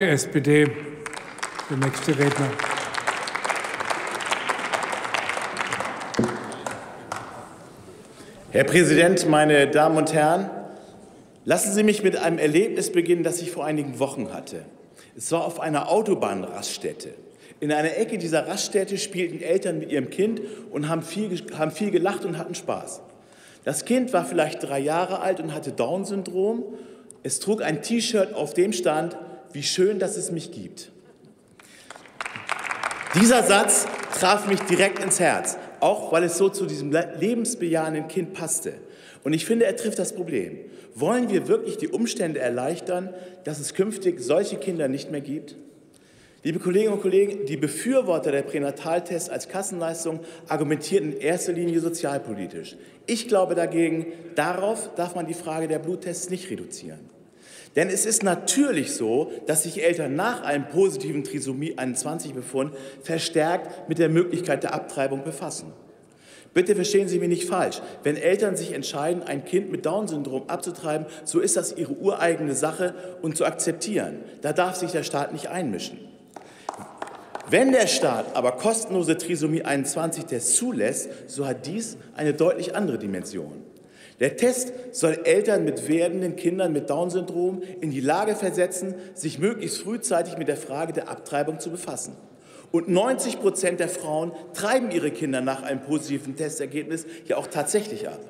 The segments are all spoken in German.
SPD, der nächste Redner. Herr Präsident, meine Damen und Herren! Lassen Sie mich mit einem Erlebnis beginnen, das ich vor einigen Wochen hatte. Es war auf einer Autobahnraststätte. In einer Ecke dieser Raststätte spielten Eltern mit ihrem Kind und haben viel, haben viel gelacht und hatten Spaß. Das Kind war vielleicht drei Jahre alt und hatte Down-Syndrom. Es trug ein T-Shirt, auf dem stand, wie schön, dass es mich gibt. Dieser Satz traf mich direkt ins Herz, auch weil es so zu diesem lebensbejahenden Kind passte. Und ich finde, er trifft das Problem. Wollen wir wirklich die Umstände erleichtern, dass es künftig solche Kinder nicht mehr gibt? Liebe Kolleginnen und Kollegen, die Befürworter der Pränataltests als Kassenleistung argumentieren in erster Linie sozialpolitisch. Ich glaube dagegen, darauf darf man die Frage der Bluttests nicht reduzieren. Denn es ist natürlich so, dass sich Eltern nach einem positiven Trisomie 21-Befund verstärkt mit der Möglichkeit der Abtreibung befassen. Bitte verstehen Sie mich nicht falsch. Wenn Eltern sich entscheiden, ein Kind mit Down-Syndrom abzutreiben, so ist das ihre ureigene Sache und zu akzeptieren. Da darf sich der Staat nicht einmischen. Wenn der Staat aber kostenlose Trisomie 21-Tests zulässt, so hat dies eine deutlich andere Dimension. Der Test soll Eltern mit werdenden Kindern mit Down-Syndrom in die Lage versetzen, sich möglichst frühzeitig mit der Frage der Abtreibung zu befassen. Und 90 Prozent der Frauen treiben ihre Kinder nach einem positiven Testergebnis ja auch tatsächlich ab.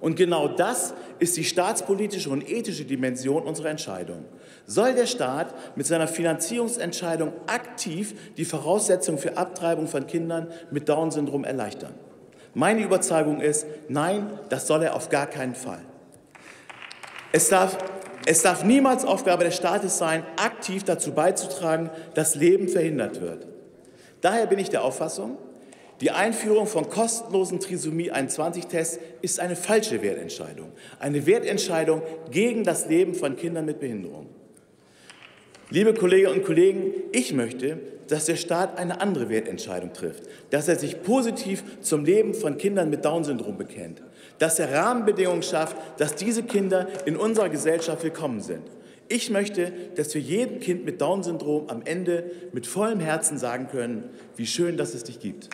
Und genau das ist die staatspolitische und ethische Dimension unserer Entscheidung. Soll der Staat mit seiner Finanzierungsentscheidung aktiv die Voraussetzungen für Abtreibung von Kindern mit Down-Syndrom erleichtern? Meine Überzeugung ist, nein, das soll er auf gar keinen Fall. Es darf, es darf niemals Aufgabe des Staates sein, aktiv dazu beizutragen, dass Leben verhindert wird. Daher bin ich der Auffassung, die Einführung von kostenlosen Trisomie 21-Tests ist eine falsche Wertentscheidung, eine Wertentscheidung gegen das Leben von Kindern mit Behinderung. Liebe Kolleginnen und Kollegen, ich möchte, dass der Staat eine andere Wertentscheidung trifft, dass er sich positiv zum Leben von Kindern mit Down-Syndrom bekennt, dass er Rahmenbedingungen schafft, dass diese Kinder in unserer Gesellschaft willkommen sind. Ich möchte, dass wir jedem Kind mit Down-Syndrom am Ende mit vollem Herzen sagen können, wie schön, dass es dich gibt.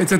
Jetzt